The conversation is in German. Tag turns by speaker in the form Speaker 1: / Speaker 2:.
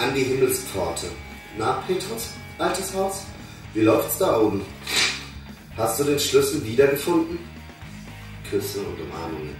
Speaker 1: an die Himmelspforte. Na, Petrus, altes Haus? Wie läuft's da oben? Hast du den Schlüssel wiedergefunden? Küsse und Umarmungen.